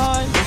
sun.